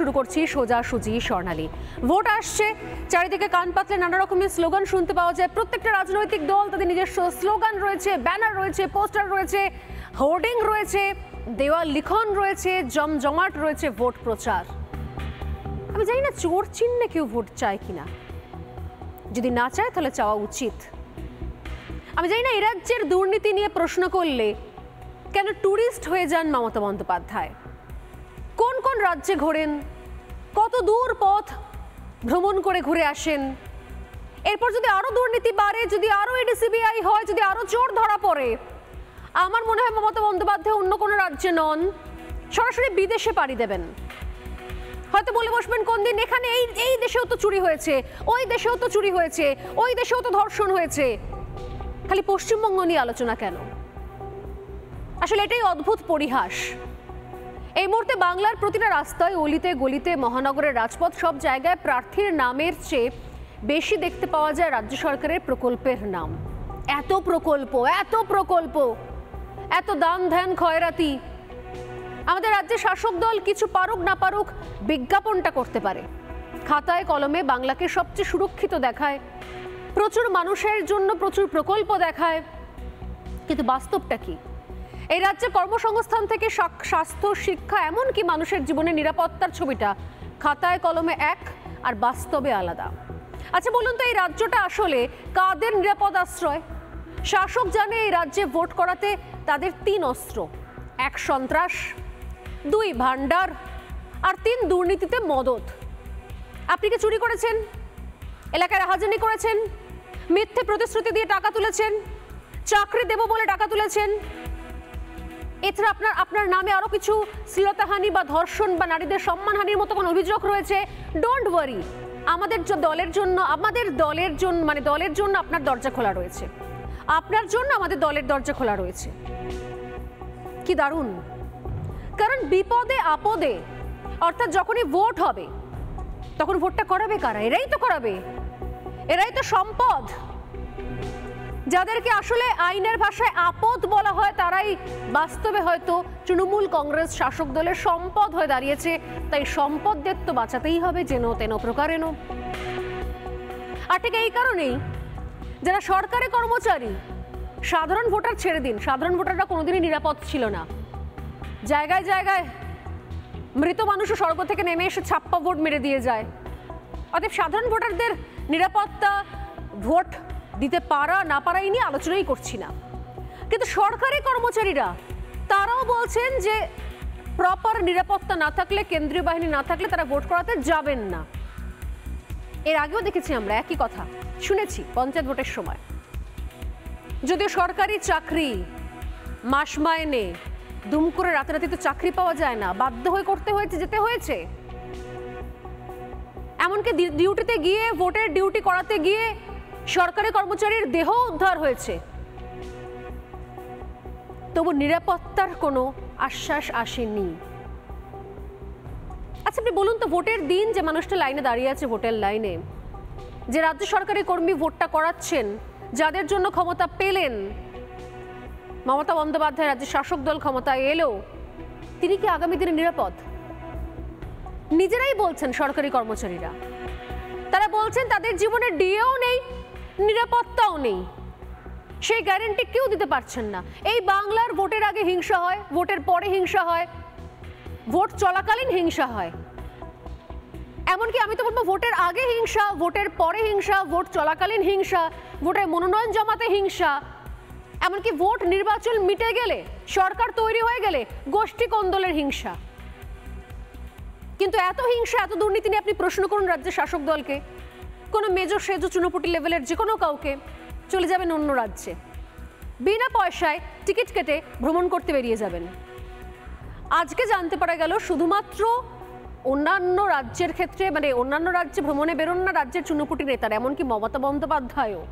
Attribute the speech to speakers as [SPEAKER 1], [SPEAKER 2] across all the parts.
[SPEAKER 1] শুরু করছি সোজা সুজি স্বর্ণালী। ভোট আসছে, চারিদিকে কান পাতলে নানা রকমের স্লোগান শুনতে পাওয়া যায়। প্রত্যেকটা রাজনৈতিক দল, তাদের নিজস্ব স্লোগান রয়েছে, ব্যানার রয়েছে, পোস্টার রয়েছে, হোর্ডিং রয়েছে, দেওয়াল লিখন রয়েছে, জমজমাট রয়েছে ভোট প্রচার। আমি জানি না চোর চিহ্নে কেউ ভোট চায় কিনা। যদি না চায়, তাহলে চাওয়া উচিত। আমি জানি না এই রাজ্যের দুর্নীতি নিয়ে প্রশ্ন করলে কেন ট্যুরিস্ট হয়ে যান মমতা বন্দ্যোপাধ্যায়? কোন রাজ্যে ঘোরেন? কত দূর পথ ভ্রমণ করে ঘুরে আসেন? এরপর যদি আরও দুর্নীতি বাড়ে, যদি আরও এডিসিবিআই হয়, যদি আরও চোর ধরা পড়ে, আমার মনে হয় মমতা বন্দ্যোপাধ্যায় অন্য কোনো রাজ্যে নন, সরাসরি বিদেশে পাড়ি দেবেন। হয়তো বলে বসবেন, কোন দিন এখানে এই এই দেশেও তো চুরি হয়েছে, ওই দেশেও তো চুরি হয়েছে, ওই দেশেও তো ধর্ষণ হয়েছে। খালি পশ্চিমবঙ্গ নিয়ে আলোচনা কেন? আসলে এটাই অদ্ভুত পরিহাস। এই মুহূর্তে বাংলার প্রতিটা রাস্তায় অলিতে গলিতে মহানগরের রাজপথ, সব জায়গায় প্রার্থীর নামের চেয়ে বেশি দেখতে পাওয়া যায় রাজ্য সরকারের প্রকল্পের নাম। এত প্রকল্প এত প্রকল্প, এত দান ধ্যান খয়রাতি আমাদের রাজ্যের শাসক দল কিছু পারুক না পারুক বিজ্ঞাপনটা করতে পারে। খাতায় কলমে বাংলাকে সবচেয়ে সুরক্ষিত দেখায়। প্রচুর মানুষের জন্য প্রচুর প্রকল্প দেখায়। কিন্তু বাস্তবটা কি? এই রাজ্যে কর্মসংস্থান থেকে স্বাস্থ্য, শিক্ষা, এমনকি মানুষের জীবনে নিরাপত্তার ছবিটা খাতায় কলমে এক আর বাস্তবে আলাদা। আচ্ছা বলুন তো এই রাজ্যটা আসলে কাদের নিরাপদ আশ্রয়? শাসক জানে এই রাজ্যে ভোট করাতে তাদের তিন অস্ত্র। এক সন্ত্রাস, দুই ভান্ডার আর তিন দুর্নীতিতে মদত। আপনি কি চুরি করেছেন? এলাকায় রাহাজানি করেছেন? মিথ্যে প্রতিশ্রুতি দিয়ে টাকা তুলেছেন? চাকরি দেব বলে টাকা তুলেছেন? এছাড়া আপনার আপনার নামে আরও কিছু শ্লীলতাহানি বা ধর্ষণ বা নারীদের সম্মানহানির মতো কোনো অভিযোগ রয়েছে ডোন্ট ওয়ারি আমাদের দলের জন্য, আমাদের দলের জন্য মানে দলের জন্য আপনার দরজা খোলা রয়েছে। আপনার জন্য আমাদের দলের দরজা খোলা রয়েছে। কি দারুণ। কারণ বিপদে আপদে, অর্থাৎ যখনই ভোট হবে, তখন ভোটটা করাবে কারা? এরাই তো করাবে। এরাই তো সম্পদ। যাদেরকে আসলে আইনের ভাষায় আপদ বলা হয়, তারাই বাস্তবে হয়তো তৃণমূল কংগ্রেস শাসক দলের সম্পদ হয়ে দাঁড়িয়েছে। তাই সম্পদদের তো বাঁচাতেই হবে, যেন তেন প্রকারেণ আর ঠিক এই কারণেই যারা সরকারি কর্মচারী, সাধারণ ভোটার ছেড়ে দিন, সাধারণ ভোটাররা কোনোদিনই নিরাপদ ছিল না। জায়গায় জায়গায় মৃত মানুষও স্বর্গ থেকে নেমে এসে ছাপ্পা ভোট মেরে দিয়ে যায়। অতএব সাধারণ ভোটারদের নিরাপত্তা, ভোট দিতে পারা, না পারা এই নিয়ে আলোচনাই করছি না। কিন্তু সরকারি কর্মচারীরা, তারাও বলছেন যে প্রপার নিরাপত্তা না থাকলে, কেন্দ্রীয় বাহিনী না থাকলে তারা ভোট করাতে যাবেন না। এর আগেও দেখেছি আমরা, একই কথা। শুনেছি, পঞ্চায়েত ভোটের সময়। যদিও সরকারি চাকরি মাস মাইনে দুম করে রাতারাতি তো চাকরি পাওয়া যায় না, বাধ্য হয়ে করতে হয়েছে, যেতে হয়েছে। এমনকি ডিউটিতে গিয়ে, ভোটের ডিউটি করাতে গিয়ে সরকারি কর্মচারীর দেহ উদ্ধার হয়েছে। তবু নিরাপত্তার কোনো আশ্বাস আসেনি। আচ্ছা আপনি বলুন তো, ভোটের দিন যে মানুষটা লাইনে দাঁড়িয়ে আছে ভোটের লাইনে, যে রাজ্য সরকারি কর্মী ভোটটা করাচ্ছেন, যাদের জন্য ক্ষমতা পেলেন, মমতা বন্দ্যোপাধ্যায় রাজ্যের শাসক দল ক্ষমতায় এলো, তিনি কি আগামী দিনে নিরাপদ? নিজেরাই বলছেন সরকারি কর্মচারীরা। তারা বলছেন তাদের জীবনে ডিএও নেই নিরাপত্তাও নেই। সেই গ্যারেন্টি কেউ দিতে পারছেন না। এই বাংলার ভোটের আগে হিংসা হয়, ভোটের পরে হিংসা হয়, ভোট চলাকালীন হিংসা হয়। এমনকি আমি তো বলব ভোটের আগে হিংসা, ভোটের পরে হিংসা, ভোট চলাকালীন হিংসা, ভোটের মনোনয়ন জমাতে হিংসা। এমনকি ভোট নির্বাচন মিটে গেলে, সরকার তৈরি হয়ে গেলে গোষ্ঠী কোন্দলের হিংসা। কিন্তু এত হিংসা, এত দুর্নীতি নিয়ে আপনি প্রশ্ন করুন রাজ্যের শাসক দলকে। কোনো মেজর সেজো চুনোপুটি লেভেলের যে কোনো কাউকে চলে যাবেন অন্য রাজ্যে। বিনা পয়সায় টিকিট কেটে ভ্রমণ করতে বেরিয়ে যাবেন। আজকে জানতে পারা গেল শুধুমাত্র অন্যান্য রাজ্যের ক্ষেত্রে মানে অন্যান্য রাজ্যে ভ্রমণে বেরোন না রাজ্যের চুনোপুটি নেতার, এমনকি মমতা বন্দ্যোপাধ্যায়ও।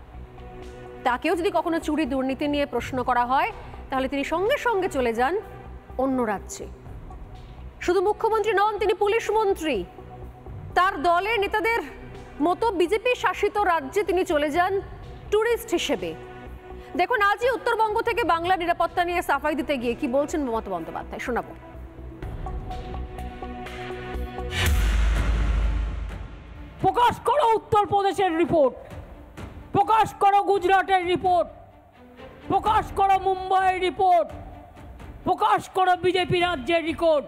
[SPEAKER 1] তাকেও যদি কখনো চুরি দুর্নীতি নিয়ে প্রশ্ন করা হয়, তাহলে তিনি সঙ্গে সঙ্গে চলে যান অন্য রাজ্যে। শুধু মুখ্যমন্ত্রী নন, তিনি পুলিশ মন্ত্রী। তার দলের নেতাদের মতো বিজেপি শাসিত রাজ্যে তিনি চলে যান ট্যুরিস্ট হিসেবে। দেখুন, আজই উত্তরবঙ্গ থেকে বাংলা নিরাপত্তা নিয়ে সাফাই দিতে গিয়ে কি বলছেন মমতা বন্দ্যোপাধ্যায়? শোনাবো।
[SPEAKER 2] প্রকাশ করো উত্তরপ্রদেশের রিপোর্ট। প্রকাশ করো গুজরাটের রিপোর্ট। প্রকাশ করো মুম্বাইয়ের রিপোর্ট। প্রকাশ করো বিজেপি রাজ্যের রিপোর্ট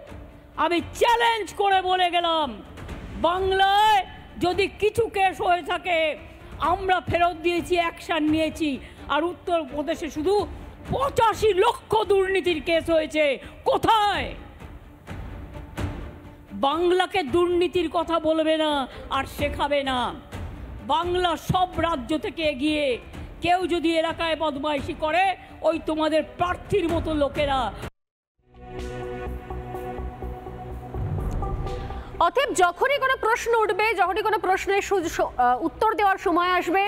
[SPEAKER 2] আমি চ্যালেঞ্জ করে বলে গেলাম, বাংলায় যদি কিছু কেস হয়ে থাকে, আমরা ফেরত দিয়েছি অ্যাকশান নিয়েছি। আর উত্তরপ্রদেশে শুধু পঁচাশি লক্ষ দুর্নীতির কেস হয়েছে। কোথায়? বাংলাকে দুর্নীতির কথা বলবে না আর শেখাবে না। বাংলা সব রাজ্য থেকে এগিয়ে কেউ যদি এলাকায় বদমাইশি করে, ওই তোমাদের প্রার্থীর মতো লোকেরা।
[SPEAKER 1] অতএব যখনই কোনো প্রশ্ন উঠবে, যখনই কোনো প্রশ্নের উত্তর দেওয়ার সময় আসবে,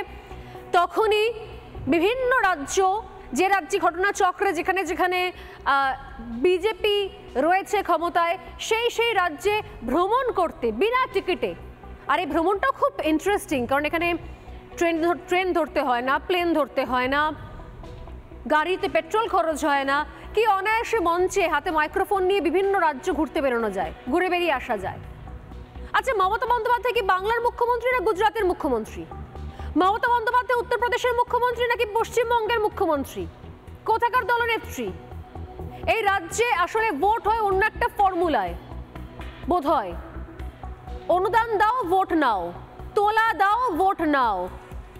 [SPEAKER 1] তখনই বিভিন্ন রাজ্য, যে রাজ্যে ঘটনাচক্রে যেখানে যেখানে বিজেপি রয়েছে ক্ষমতায়, সেই সেই রাজ্যে ভ্রমণ করতে, বিনা টিকিটে। আর এই ভ্রমণটা খুব ইন্টারেস্টিং কারণ এখানে ট্রেন ট্রেন ধরতে হয় না, প্লেন ধরতে হয় না, গাড়িতে পেট্রোল খরচ হয় না, কি অনায়াসে মঞ্চে হাতে মাইক্রোফোন নিয়ে বিভিন্ন রাজ্য ঘুরতে বেরোনো যায়, ঘুরে বেরিয়ে আসা যায়। আচ্ছা মমতা বন্দ্যোপাধ্যায় কি বাংলার মুখ্যমন্ত্রী না গুজরাটের মুখ্যমন্ত্রী? মমতা বন্দ্যোপাধ্যায় উত্তরপ্রদেশের মুখ্যমন্ত্রী নাকি পশ্চিমবঙ্গের মুখ্যমন্ত্রী? কোথাকার দলনেত্রী এই রাজ্যে আসলে ভোট হয় অন্য একটা ফর্মুলায়। বোধ হয়। অনুদান দাও, ভোট নাও। তোলা দাও, ভোট নাও।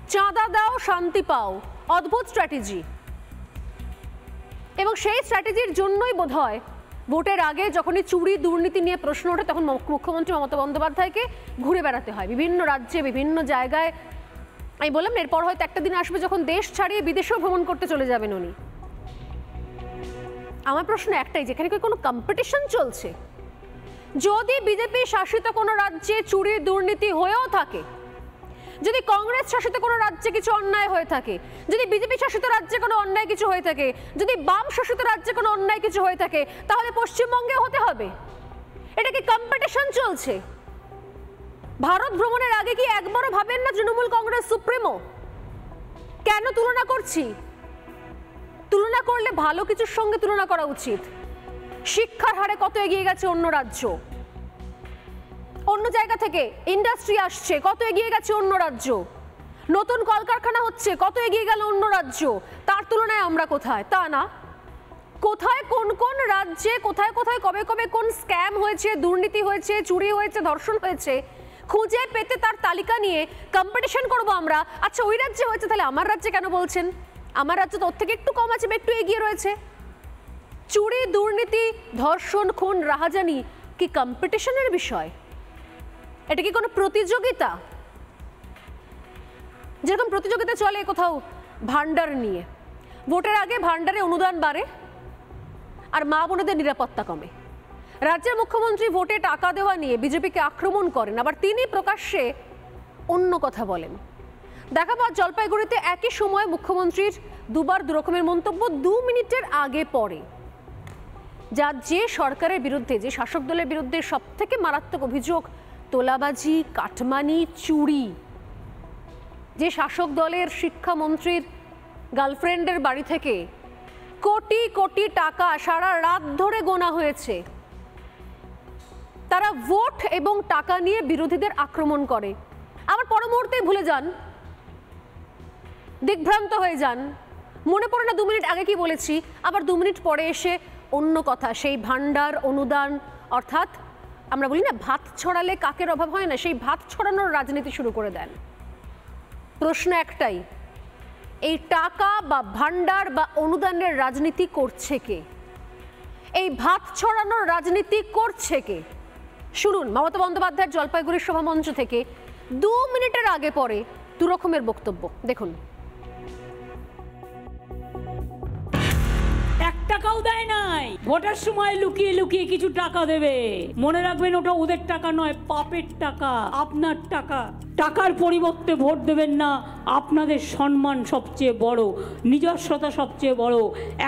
[SPEAKER 1] চাঁদা দাও, শান্তি পাও। অদ্ভুত স্ট্র্যাটেজি। এবং সেই স্ট্র্যাটেজির জন্যই বোধ হয় ভোটের আগে যখনই চুরি, দুর্নীতি নিয়ে প্রশ্ন ওঠে, তখন মুখ্যমন্ত্রী মমতা বন্দ্যোপাধ্যায়কে ঘুরে বেড়াতে হয়। বিভিন্ন রাজ্যে, বিভিন্ন জায়গায়। আমি বললাম এরপর হয়তো একটা দিন আসবে যখন দেশ ছাড়িয়ে বিদেশেও ভ্রমণ করতে চলে যাবেন উনি। আমার প্রশ্ন একটাই, যেখানে কি কোনো কম্পিটিশন চলছে? যদি বিজেপি শাসিত কোনো রাজ্যে চুরি, দুর্নীতি হয়েও থাকে যদি কংগ্রেস শাসিত কোনো রাজ্যে কিছু অন্যায় হয়ে থাকে, যদি বিজেপি শাসিত রাজ্যে কোনো অন্যায় কিছু হয়ে থাকে, যদি বাম শাসিত রাজ্যে কোনো অন্যায় কিছু হয়ে থাকে, তাহলে পশ্চিমবঙ্গে হতে হবে। এটা কি কম্পিটিশন চলছে? ভারত ভ্রমণের আগে কি একবারও ভাবেন না তৃণমূল কংগ্রেস সুপ্রিমো? কেন তুলনা করছি? তুলনা করলে ভালো কিছুর সঙ্গে তুলনা করা উচিত। শিক্ষার হারে কত এগিয়ে গেছে অন্য রাজ্য? অন্য জায়গা থেকে ইন্ডাস্ট্রি আসছে, কত এগিয়ে গেছে অন্য রাজ্য? নতুন কলকারখানা হচ্ছে, কত এগিয়ে গেল অন্য রাজ্য? তার তুলনায় আমরা কোথায়? তা না। কোথায় কোন কোন রাজ্যে, কোথায় কোথায়, কবে কবে কোন স্ক্যাম হয়েছে, দুর্নীতি হয়েছে, চুরি হয়েছে, ধর্ষণ হয়েছে, খুঁজে পেতে তার তালিকা নিয়ে কম্পিটিশন করব আমরা। আচ্ছা ওই রাজ্যে হয়েছে, তাহলে আমার রাজ্যে কেন বলছেন? আমার রাজ্য তো ওর থেকে একটু কম আছে, একটু এগিয়ে রয়েছে। চুরি, দুর্নীতি, ধর্ষণ, খুন, রাহাজানি কি কম্পিটিশনের বিষয়? এটা কি কোনো প্রতিযোগিতা? যেরকম প্রতিযোগিতা চলে কোথাও ভান্ডার নিয়ে। ভোটের আগে ভান্ডারে অনুদান বাড়ে আর মা বোনেদের নিরাপত্তা কমে। রাজ্যের মুখ্যমন্ত্রী ভোটে টাকা দেওয়া নিয়ে বিজেপিকে আক্রমণ করেন, আবার তিনি প্রকাশ্যে অন্য কথা বলেন। দেখা পাওয়া জলপাইগুড়িতে একই সময় মুখ্যমন্ত্রীর দুবার দুরকমের মন্তব্য দু মিনিটের আগে পরে যা যে সরকারের বিরুদ্ধে, যে শাসক দলের বিরুদ্ধে সবথেকে মারাত্মক অভিযোগ তোলাবাজি, কাটমানি, চুরি। যে শাসক দলের শিক্ষামন্ত্রীর গার্লফ্রেন্ডের বাড়ি থেকে কোটি কোটি টাকা সারা রাত ধরে গোনা হয়েছে। তারা ভোট এবং টাকা নিয়ে বিরোধীদের আক্রমণ করে। আবার পর মুহূর্তেই ভুলে যান। দিগ্ভ্রান্ত হয়ে যান। মনে পড়ে না দু মিনিট আগে কি বলেছি? আবার দু মিনিট পরে এসে অন্য কথা, সেই ভান্ডার অনুদান, অর্থাৎ আমরা বলি না, ভাত ছড়ালে কাকের অভাব হয় না, সেই ভাত ছড়ানোর রাজনীতি শুরু করে দেন। প্রশ্ন একটাই, এই টাকা বা ভান্ডার বা অনুদানের রাজনীতি করছে কে? এই ভাত ছড়ানোর রাজনীতি করছে কে? শুনুন, মমতা বন্দ্যোপাধ্যায়ের জলপাইগুড়ির সভামঞ্চ থেকে দু মিনিটের আগে পরে দু রকমের বক্তব্য। দেখুন
[SPEAKER 2] টাকাও দেয় নাই। ভোটের সময় লুকিয়ে লুকিয়ে কিছু টাকা দেবে। মনে রাখবেন, ওটা ওদের টাকা নয়, পাপের টাকা, আপনার টাকা। টাকার পরিবর্তে ভোট দেবেন না, আপনাদের সম্মান সবচেয়ে বড়, নিজস্বতা সবচেয়ে বড়,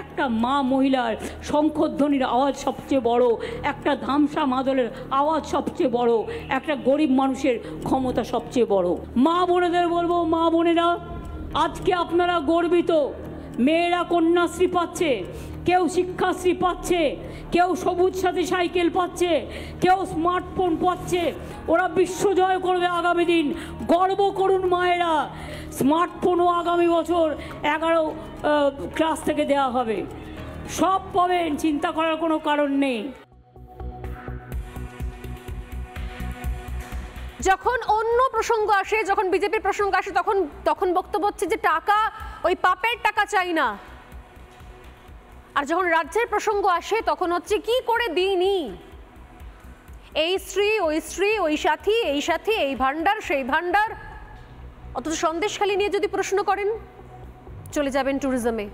[SPEAKER 2] একটা মা মহিলার শঙ্খধ্বনির আওয়াজ সবচেয়ে বড়, একটা ধামসা মাদলের আওয়াজ সবচেয়ে বড়, একটা গরিব মানুষের ক্ষমতা সবচেয়ে বড়। মা বোনেদের বলব, মা বোনেরা, আজকে আপনারা গর্বিত, মেয়েরা কন্যাশ্রী পাচ্ছে কেউ শিক্ষাশ্রী পাচ্ছে, কেউ সবুজ সাথী সাইকেল পাচ্ছে, কেউ স্মার্টফোন পাচ্ছে। ওরা বিশ্বজয় করবে আগামী দিন। গর্ব করুন মায়েরা স্মার্টফোনও আগামী বছর এগারো ক্লাস থেকে দেওয়া হবে। সব পাবেন, চিন্তা করার কোনো কারণ নেই।
[SPEAKER 1] যখন অন্য প্রসঙ্গ আসে, যখন বিজেপির প্রসঙ্গ আসে, তখন তখন বক্তব্য হচ্ছে যে টাকা, ওই পাপের টাকা চাই না। আর যখন রাজ্যের প্রসঙ্গ আসে, তখন হচ্ছে, কি করে দিইনি? এই স্ত্রী, ওই স্ত্রী, ওই সাথী, এই সাথী, এই ভান্ডার সেই ভান্ডার অথচ সন্দেশখালি নিয়ে যদি প্রশ্ন করেন, চলে যাবেন ট্যুরিজমে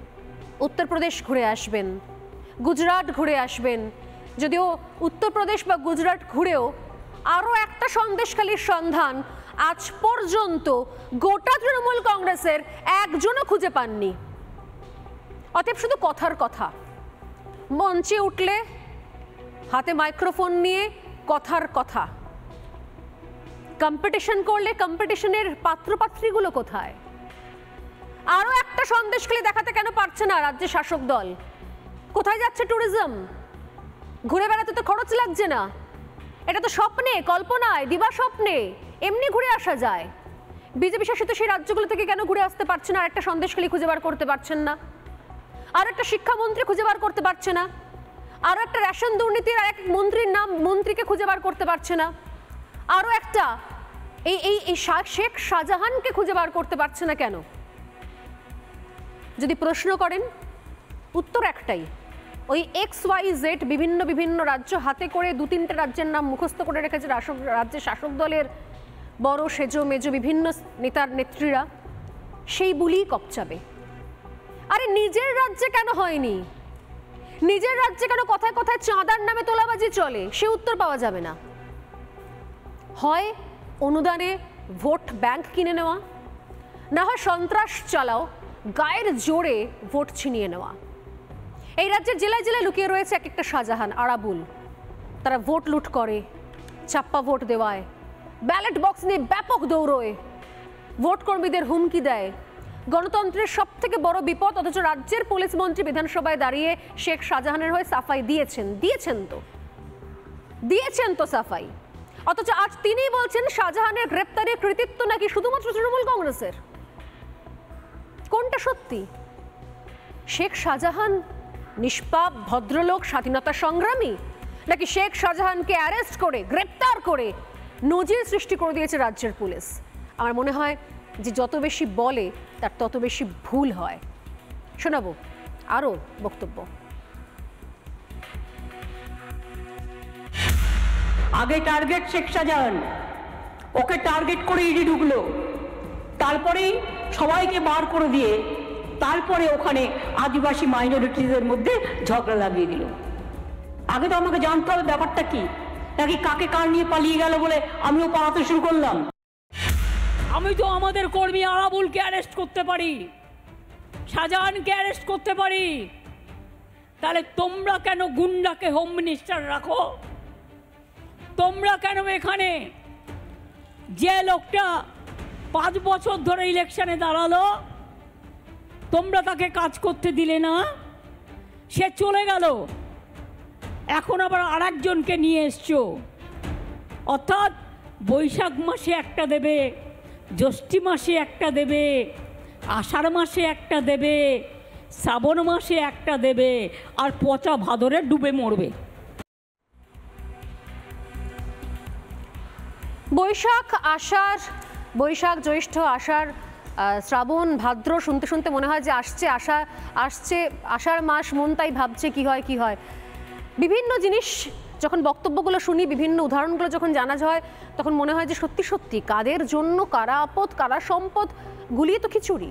[SPEAKER 1] উত্তরপ্রদেশ ঘুরে আসবেন, গুজরাট ঘুরে আসবেন। যদিও উত্তরপ্রদেশ বা গুজরাট ঘুরেও আরও একটা সন্দেশখালির সন্ধান আজ পর্যন্ত গোটা তৃণমূল কংগ্রেসের একজনও খুঁজে পাননি। অতএব শুধু কথার কথা। মঞ্চে উঠলে, হাতে মাইক্রোফোন নিয়ে কথার কথা। কম্পিটিশন করলে কম্পিটিশনের পাত্রপাত্রীগুলো কোথায়? আরও একটা সন্দেশখালি দেখাতে কেন পারছে না রাজ্যের শাসক দল? কোথায় যাচ্ছে ট্যুরিজম ঘুরে বেড়াতে তো খরচ লাগছে না। এটা তো স্বপ্নে, কল্পনায়, দিবা স্বপ্নে, এমনি ঘুরে আসা যায়। বিজেপি শাসিত সেই রাজ্যগুলো থেকে কেন ঘুরে আসতে পারছে না? আর একটা সন্দেশখালি খুঁজে বার করতে পারছেন না। আর একটা শিক্ষামন্ত্রী খুঁজে বার করতে পারছে না। আরও একটা রেশন দুর্নীতির আর এক মন্ত্রীর নাম মন্ত্রীকে খুঁজে বার করতে পারছে না। আরও একটা, এই এই এই শেখ শাহজাহানকে খুঁজে বার করতে পারছে না কেন? যদি প্রশ্ন করেন, উত্তর একটাই, ওই এক্স ওয়াই জেড বিভিন্ন বিভিন্ন রাজ্য হাতে করে দু তিনটে রাজ্যের নাম মুখস্থ করে রেখেছে রাশক, রাজ্যের শাসক দলের বড় সেজো মেজো বিভিন্ন নেতার, নেত্রীরা, সেই বুলি কপচাবে। আরে নিজের রাজ্যে কেন হয়নি? নিজের রাজ্যে কেন কথায় কথায় চাঁদার নামে তোলাবাজি চলে? সে উত্তর পাওয়া যাবে না। হয় অনুদানে ভোট ব্যাংক কিনে নেওয়া, না হয় সন্ত্রাস চালাও, গায়ের জোরে ভোট ছিনিয়ে নেওয়া। এই রাজ্যের জেলায় জেলায় লুকিয়ে রয়েছে এক একটা শাহজাহান, আরাবুল। তারা ভোট লুট করে, চাপ্পা ভোট দেওয়ায়। ব্যালট বক্স নিয়ে ব্যাপক দৌড়োয়। ভোট কর্মীদের হুমকি দেয়। গণতন্ত্রের সব থেকে বড় বিপদ, অথচ রাজ্যের পুলিশ মন্ত্রী বিধানসভায় দাঁড়িয়ে শেখ শাহজাহানের হয়ে সাফাই দিয়েছেন। দিয়েছেন তো। দিয়েছেন তো সাফাই। অথচ আজ তিনি বলছেন শাহজাহানের গ্রেপ্তারের কৃতিত্ব নাকি শুধুমাত্র তৃণমূল কংগ্রেসের? কোনটা সত্যি? শেখ শাহজাহান নিষ্পাপ, ভদ্রলোক, স্বাধীনতা সংগ্রামী? নাকি শেখ শাহজাহানকে অ্যারেস্ট করে, গ্রেপ্তার করে নজির সৃষ্টি করে দিয়েছে রাজ্যের পুলিশ? আমার মনে হয় যে যত বেশি বলে, তার তত বেশি ভুল হয়। শোনাবো আরও বক্তব্য।
[SPEAKER 2] আগে টার্গেট শেখ শাহজাহান, ওকে টার্গেট করে ইডি ঢুকলো। তারপরেই সবাইকে বার করে দিয়ে তারপরে ওখানে আদিবাসী মাইনরিটিদের মধ্যে ঝগড়া লাগিয়ে দিল। আগে তো আমাকে জানতে হবে ব্যাপারটা কি? নাকি কাকে কার নিয়ে পালিয়ে গেল বলে আমিও পালাতে শুরু করলাম? আমি তো আমাদের কর্মী আরাবুলকে অ্যারেস্ট করতে পারি। শাহজাহানকে অ্যারেস্ট করতে পারি। তাহলে তোমরা কেন গুন্ডাকে হোম মিনিস্টার রাখো? তোমরা কেন এখানে যে লোকটা পাঁচ বছর ধরে ইলেকশনে দাঁড়াল, তোমরা তাকে কাজ করতে দিলে না? সে চলে গেল। এখন আবার আর একজনকে নিয়ে এসছো। অর্থাৎ বৈশাখ মাসে একটা দেবে। জ্যৈষ্ঠী মাসে একটা দেবে, আষাঢ় মাসে একটা দেবে, শ্রাবণ মাসে একটা দেবে, আর পচা ভাদরে ডুবে মরবে।
[SPEAKER 1] বৈশাখ, আষাঢ়, বৈশাখ, জ্যৈষ্ঠ, আষাঢ় শ্রাবণ, ভাদ্র শুনতে শুনতে মনে হয় যে আসছে আশা আসছে, আষাঢ় মাস, মন তাই ভাবছে কি হয় কি হয়। বিভিন্ন জিনিস যখন বক্তব্যগুলো শুনি, বিভিন্ন উদাহরণগুলো যখন জানা যায়, তখন মনে হয় যে সত্যি সত্যি, কাদের জন্য, কারা আপদ, কারা সম্পদ, গুলিয়ে তো খিচুড়ি।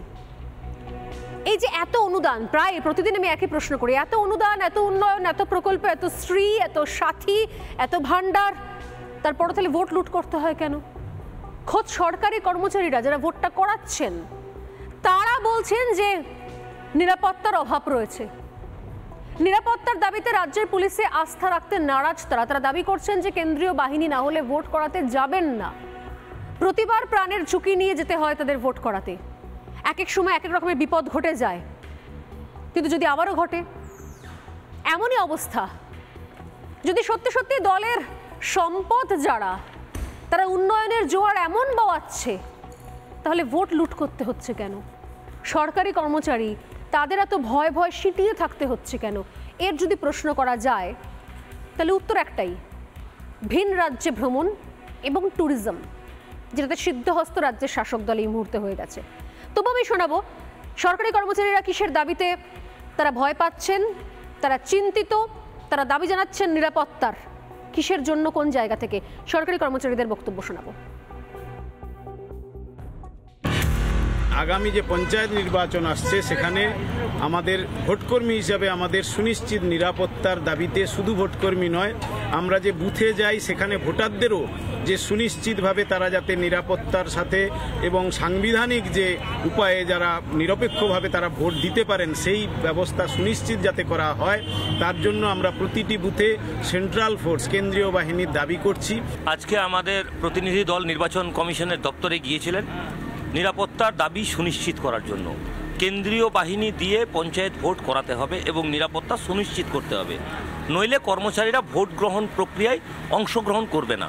[SPEAKER 1] এই যে এত অনুদান, প্রায় প্রতিদিন আমি একই প্রশ্ন করি, এত অনুদান, এত উন্নয়ন, এত প্রকল্প, এত স্ত্রী, এত সাথী, এত ভান্ডার তারপরে তাহলে ভোট লুট করতে হয় কেন? খোদ সরকারি কর্মচারীরা যারা ভোটটা করাচ্ছেন, তারা বলছেন যে নিরাপত্তার অভাব রয়েছে। নিরাপত্তার দাবিতে রাজ্যের পুলিশে আস্থা রাখতে নারাজ তারা। তারা দাবি করছেন যে কেন্দ্রীয় বাহিনী না হলে ভোট করাতে যাবেন না। প্রতিবার প্রাণের ঝুঁকি নিয়ে যেতে হয় তাদের ভোট করাতে। এক এক সময় এক এক রকমের বিপদ ঘটে যায়। কিন্তু যদি আবারও ঘটে, এমনই অবস্থা। যদি সত্যি সত্যি দলের সম্পদ যারা, তারা উন্নয়নের জোয়ার এমন বাওয়াচ্ছে, তাহলে ভোট লুট করতে হচ্ছে কেন? সরকারি কর্মচারী তাদের এত ভয় ভয় সিটিয়ে থাকতে হচ্ছে কেন? এর যদি প্রশ্ন করা যায়, তাহলে উত্তর একটাই। ভিন রাজ্যে ভ্রমণ এবং ট্যুরিজম, যেটাতে সিদ্ধহস্ত রাজ্যের শাসক দল এই মুহূর্তে হয়ে গেছে। তবু আমি শোনাবো, সরকারি কর্মচারীরা কিসের দাবিতে তারা ভয় পাচ্ছেন? তারা চিন্তিত? তারা দাবি জানাচ্ছেন নিরাপত্তার। কিসের জন্য কোন জায়গা থেকে? সরকারি কর্মচারীদের বক্তব্য শোনাবো।
[SPEAKER 3] আগামী যে পঞ্চায়েত নির্বাচন আসছে, সেখানে আমাদের ভোটকর্মী হিসাবে আমাদের সুনিশ্চিত নিরাপত্তার দাবিতে শুধু ভোটকর্মী নয়, আমরা যে বুথে যাই, সেখানে ভোটারদেরও যে সুনিশ্চিতভাবে তারা যাতে নিরাপত্তার সাথে এবং সাংবিধানিক যে উপায়ে যারা নিরপেক্ষভাবে তারা ভোট দিতে পারেন, সেই ব্যবস্থা সুনিশ্চিত যাতে করা হয়, তার জন্য আমরা প্রতিটি বুথে সেন্ট্রাল ফোর্স, কেন্দ্রীয় বাহিনীর দাবি করছি।
[SPEAKER 4] আজকে আমাদের প্রতিনিধি দল নির্বাচন কমিশনের দপ্তরে গিয়েছিলেন। নিরাপত্তার দাবি সুনিশ্চিত করার জন্য। কেন্দ্রীয় বাহিনী দিয়ে পঞ্চায়েত ভোট করাতে হবে এবং নিরাপত্তা সুনিশ্চিত করতে হবে। নইলে কর্মচারীরা ভোট গ্রহণ প্রক্রিয়ায় অংশগ্রহণ করবে না।